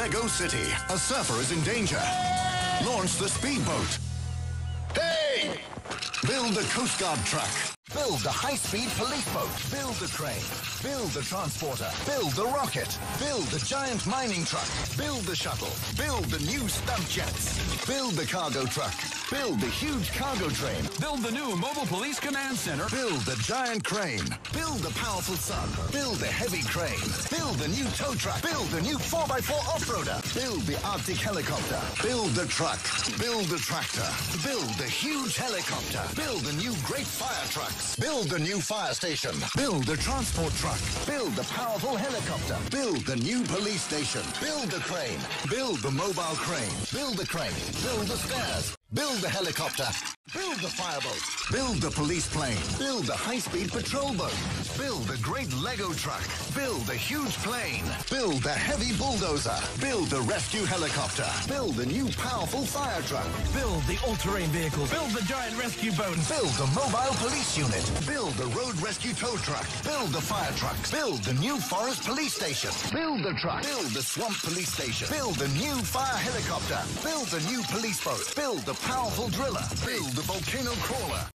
Lego City. A surfer is in danger. Launch the speedboat. Hey! Build the Coast Guard truck. Build the high-speed police boat. Build the crane. Build the transporter. Build the rocket. Build the giant mining truck. Build the shuttle. Build the new stunt jets. Build the cargo truck. Build the huge cargo train. Build the new Mobile Police Command Center. Build the giant crane. Build the powerful sun. Build the heavy crane. Build the new tow truck. Build the new 4x4 off-roader. Build the Arctic helicopter. Build the truck. Build the tractor. Build the huge helicopter. Build the new great fire trucks. Build the new fire station. Build the transport truck. Build the powerful helicopter. Build the new police station. Build the crane. Build the mobile crane. Build the crane. Build the stairs. Build the helicopter. Build the fireboat. Build the police plane. Build the high-speed patrol boat. Build the great Lego truck. Build the huge plane. Build the heavy bulldozer. Build the rescue helicopter. Build the new powerful fire truck. Build the all-terrain vehicle. Build the giant rescue boat. Build the mobile police unit. Build the road rescue tow truck. Build the fire trucks. Build the new forest police station. Build the truck. Build the swamp police station. Build the new fire helicopter. Build the new police boat. Build the powerful driller. Build the volcano crawler.